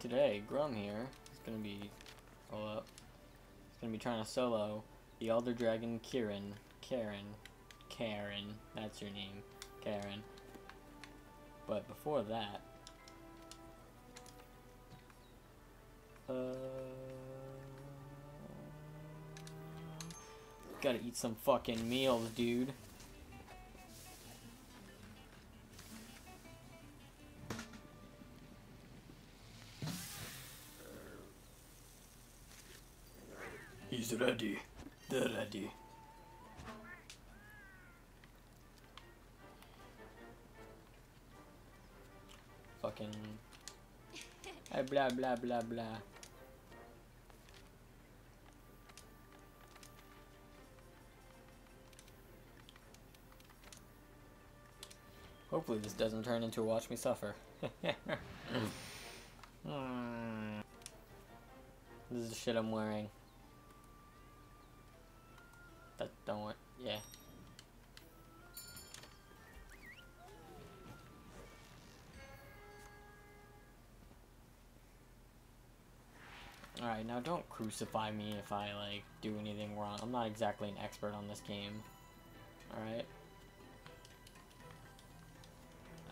today, Grumm here is gonna be, hold up, he's gonna be trying to solo the Elder Dragon Kieran, Karen, Karen, that's your name, Karen. But before that, uh, gotta eat some fucking meals, dude. He's ready. They're ready. Fucking. Uh, blah blah blah blah. Hopefully this doesn't turn into a watch me suffer. Hmm. This is the shit I'm wearing. Don't work. Yeah. Alright, now don't crucify me if I, like, do anything wrong. I'm not exactly an expert on this game. Alright?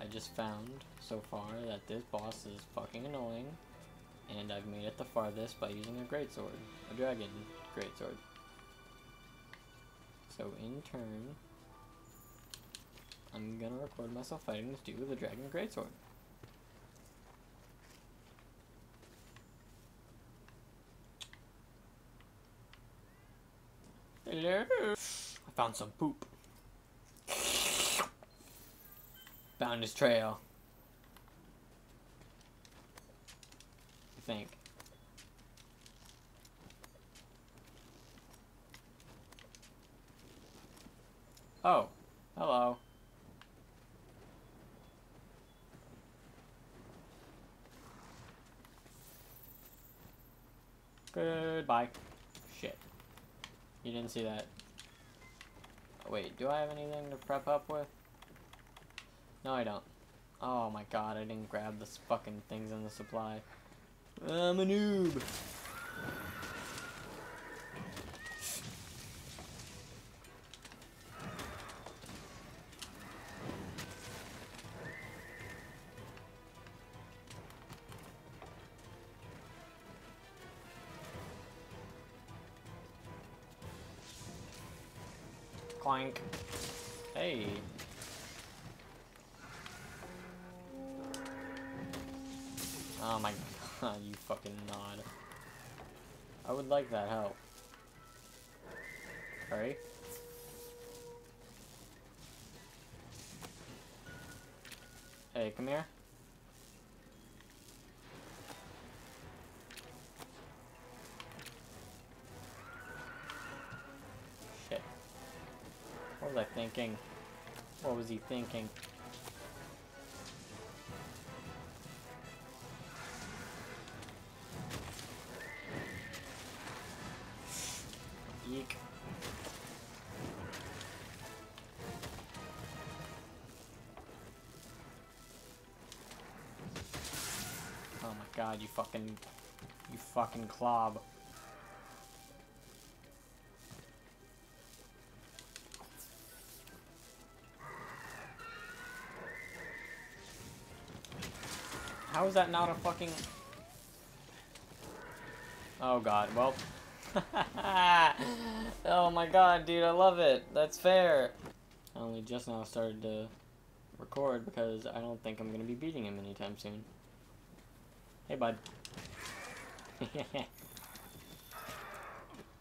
I just found, so far, that this boss is fucking annoying. And I've made it the farthest by using a greatsword. A dragon greatsword. So in turn, I'm gonna record myself fighting this dude with a dragon greatsword. Hello. I found some poop. Found his trail. I think. Oh, hello. Goodbye. Shit. You didn't see that. Oh, wait, do I have anything to prep up with? No, I don't. Oh my god, I didn't grab the fucking things in the supply. I'm a noob. Clank. Hey. Oh my god, you fucking nod. I would like that help. Hurry. Hey, come here. What was I thinking? What was he thinking? Eek. Oh my god, you fucking... You fucking clob. How is that not a fucking... Oh god, well... oh my god, dude, I love it. That's fair. I only just now started to record because I don't think I'm going to be beating him anytime soon. Hey, bud.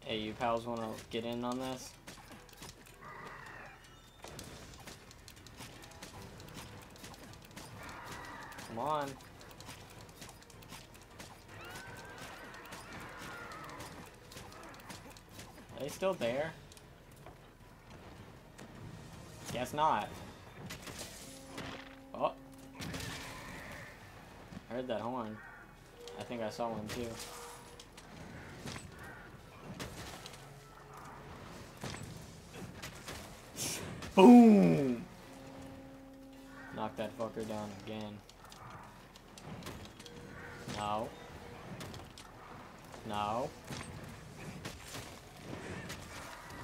hey, you pals want to get in on this? Come on. Are they still there? Guess not. Oh. I heard that horn. I think I saw one too. Boom! Knock that fucker down again. No. No.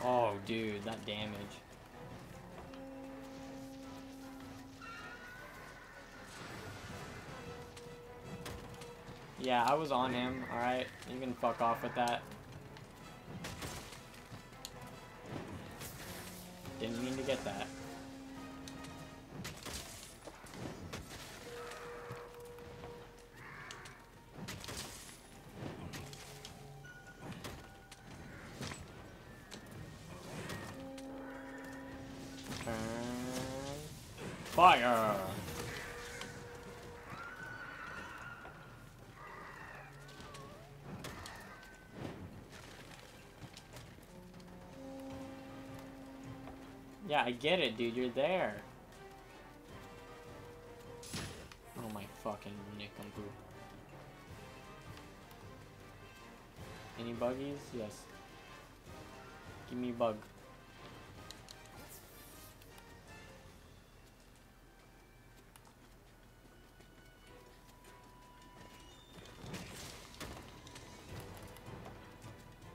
Oh, dude, that damage. Yeah, I was on him, alright? You can fuck off with that. Didn't mean to get that. Fire! Yeah, I get it, dude. You're there. Oh my fucking nincompoop. Any buggies? Yes. Give me bug.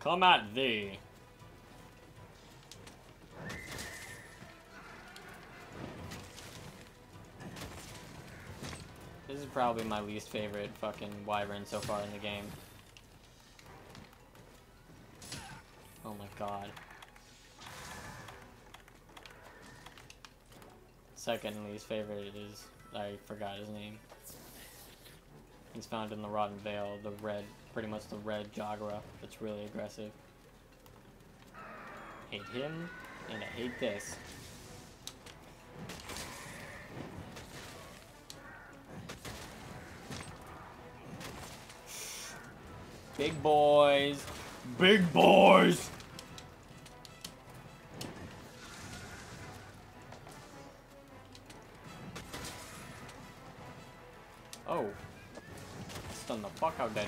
Come at thee. This is probably my least favorite fucking wyvern so far in the game. Oh my god. Second least favorite is, I forgot his name. He's found in the Rotten Vale, the red, pretty much the red Jagra that's really aggressive. Hate him, and I hate this. Big boys. Big boys.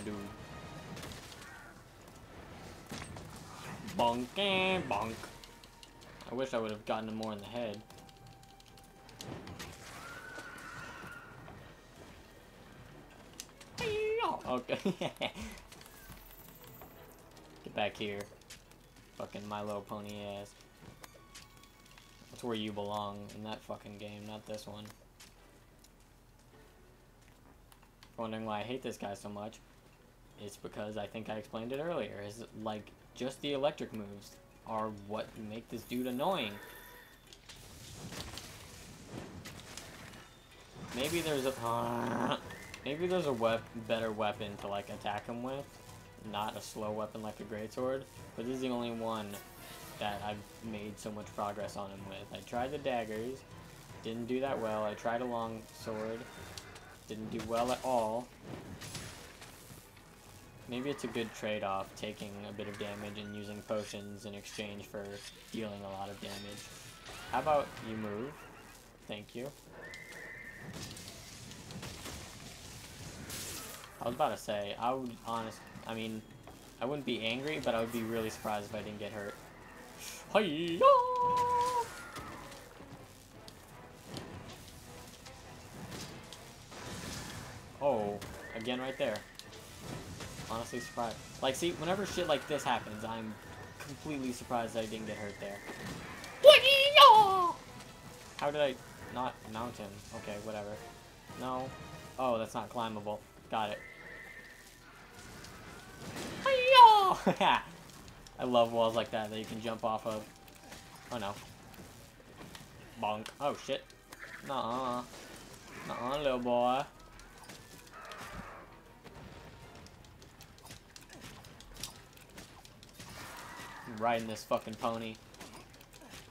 Fuck out that dude. Bonk and bonk. I wish I would have gotten him more in the head. Okay. Get back here. Fucking My Little Pony ass. That's where you belong in that fucking game, not this one. Wondering why I hate this guy so much? It's because I think I explained it earlier. Is like just the electric moves are what make this dude annoying. Maybe there's a maybe there's a wep better weapon to like attack him with, not a slow weapon like a greatsword. But this is the only one that I've made so much progress on him with. I tried the daggers, didn't do that well. I tried a long sword, didn't do well at all. Maybe it's a good trade-off, taking a bit of damage and using potions in exchange for dealing a lot of damage. How about you move? Thank you. I was about to say, I would honest, I mean, I wouldn't be angry, but I would be really surprised if I didn't get hurt. Hiya! Oh, again right there. Honestly surprised. Like, see, whenever shit like this happens, I'm completely surprised I didn't get hurt there. How did I not mount him? Okay, whatever. No. Oh, that's not climbable. Got it. I love walls like that that you can jump off of. Oh no. Bonk. Oh shit. Nuh-uh. Nuh-uh, little boy. Riding this fucking pony.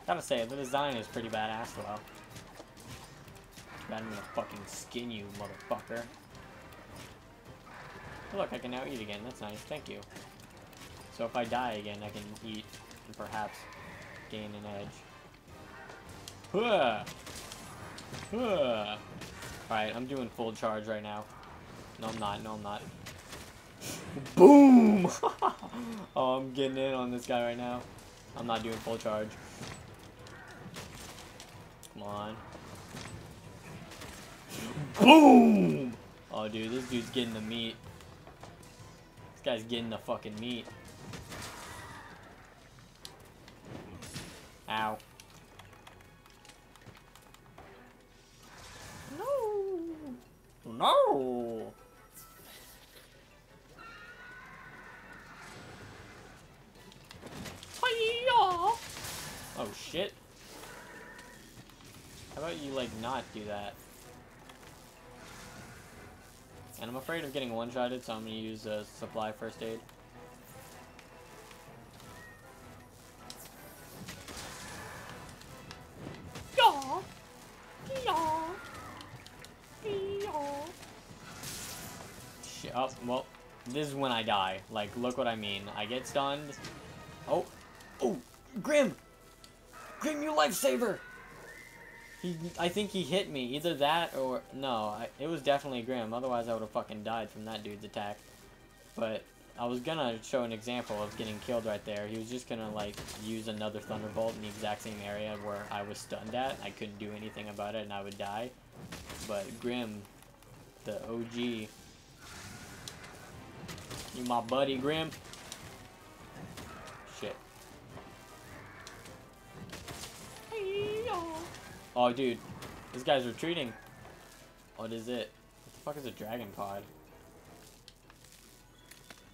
Gotta say, the design is pretty badass though. Too bad I'm gonna fucking skin you, motherfucker. Look, I can now eat again. That's nice. Thank you. So if I die again, I can eat and perhaps gain an edge. Huh. Huh. Alright, I'm doing full charge right now. No, I'm not. No, I'm not. Boom! oh, I'm getting in on this guy right now. I'm not doing full charge. Come on. Boom! Oh, dude, this dude's getting the meat. This guy's getting the fucking meat. Ow. No! No! Like not do that? And I'm afraid of getting one-shotted, so I'm gonna use a supply first aid. Shit. Oh, well, this is when I die. Like, look what I mean. I get stunned. Oh. Oh, Grim! Grim, you lifesaver! He, I think he hit me. Either that or... No, I, it was definitely Grim. Otherwise, I would have fucking died from that dude's attack. But I was gonna show an example of getting killed right there. He was just gonna, like, use another Thunderbolt in the exact same area where I was stunned at. I couldn't do anything about it and I would die. But Grim, the OG... You my buddy, Grim? Oh, dude. This guy's retreating. What is it? What the fuck is a dragon pod?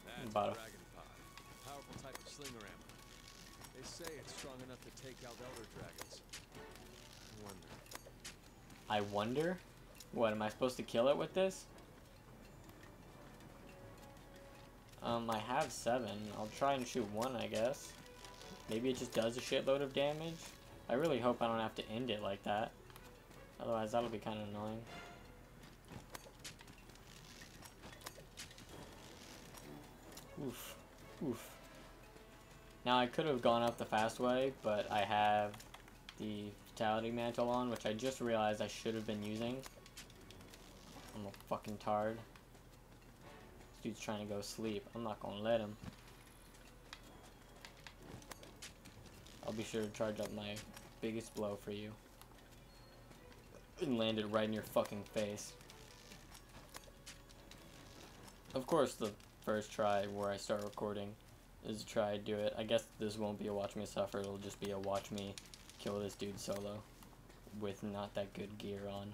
That's About a- dragon pod. Powerful type of slinger ammo. They say it's strong enough to take out elder dragons. I wonder. I wonder? What, am I supposed to kill it with this? Um, I have seven. I'll try and shoot one, I guess. Maybe it just does a shitload of damage? I really hope I don't have to end it like that. Otherwise, that'll be kind of annoying. Oof. Oof. Now, I could have gone up the fast way, but I have the Vitality Mantle on, which I just realized I should have been using. I'm a fucking tard. This dude's trying to go sleep. I'm not gonna let him. I'll be sure to charge up my biggest blow for you. And land it right in your fucking face. Of course, the first try where I start recording is to try to do it. I guess this won't be a watch me suffer, it'll just be a watch me kill this dude solo with not that good gear on.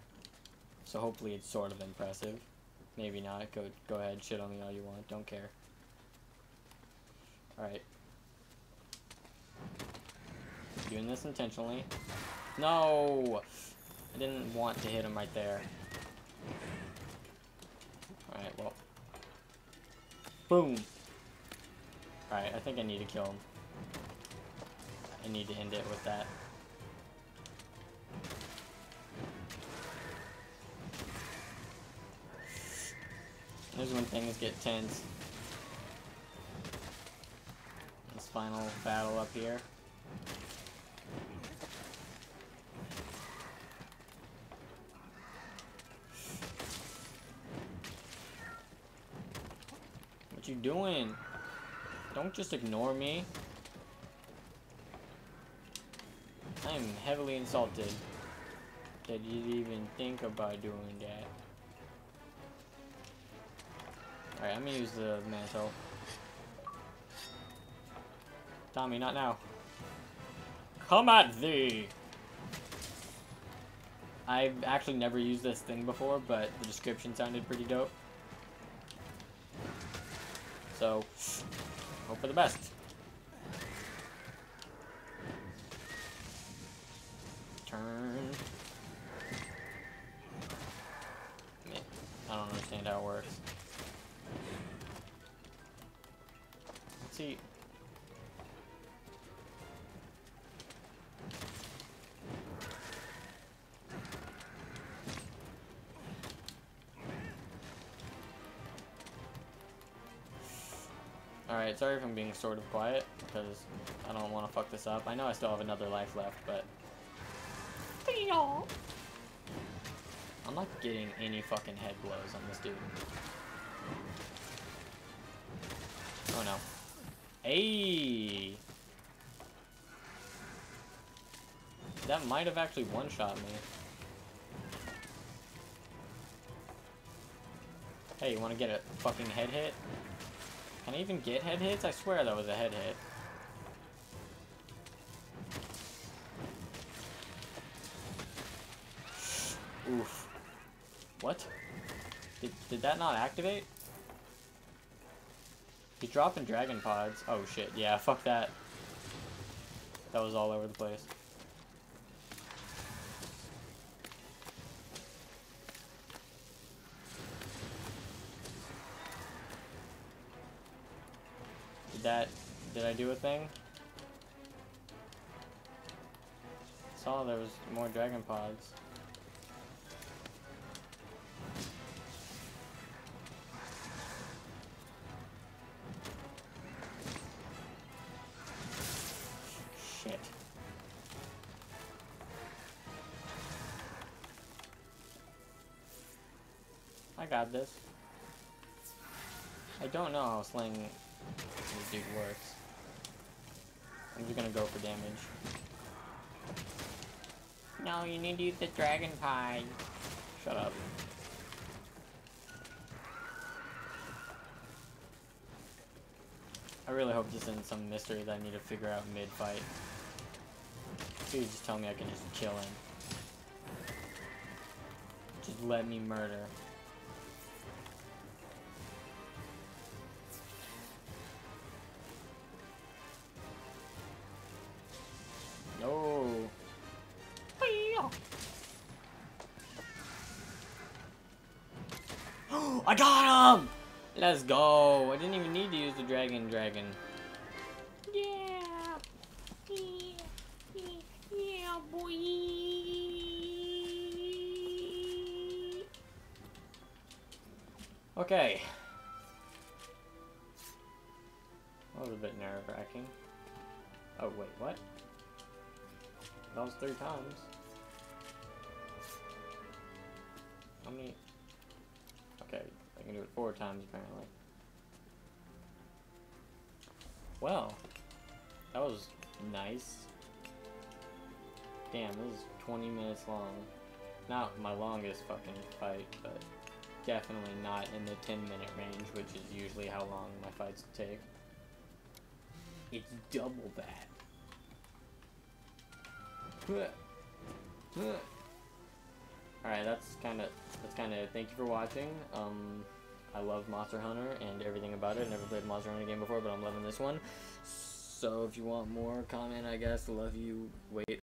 So hopefully it's sort of impressive. Maybe not. Go go ahead, shit on me all you want. Don't care. Alright. Doing this intentionally. No! I didn't want to hit him right there. Alright, well. Boom! Alright, I think I need to kill him. I need to end it with that. This is when things get tense. This final battle up here. You doing? Don't just ignore me. I am heavily insulted that you'd even think about doing that. Alright, I'm gonna use the mantle. Tommy, not now. Come at thee! I've actually never used this thing before, but the description sounded pretty dope. So, hope for the best. Turn. I don't understand how it works. Let's see. Alright, sorry if I'm being sort of quiet, because I don't want to fuck this up. I know I still have another life left, but... I'm not getting any fucking head blows on this dude. Oh no. Hey! That might have actually one-shot me. Hey, you wanna get a fucking head hit? Can I even get head hits? I swear that was a head hit. Oof. What? Did, did that not activate? He's dropping dragon pods. Oh shit, yeah, fuck that. That was all over the place. Did that, did I do a thing? Saw there was more dragon pods. Shit. I got this. I don't know how slaying this dude works. I'm just gonna go for damage. No, you need to use the dragon pie. Shut up. I really hope this isn't some mystery that I need to figure out mid-fight. Please just tell me I can just kill him. Just let me murder. Let's. I didn't even need to use the dragon dragon. Yeah. Yeah, yeah, yeah boy. Okay. That was a bit nerve wracking. Oh, wait, what? That was three times. How many? Okay, I can do it four times apparently. Well, that was nice. Damn, this is 20 minutes long. Not my longest fucking fight, but definitely not in the 10 minute range, which is usually how long my fights take. It's double that. Alright, that's kind of, that's kind of, thank you for watching. Um, I love Monster Hunter and everything about it. Never played a Monster Hunter game before, but I'm loving this one. So if you want more, comment, I guess. Love you. Wait.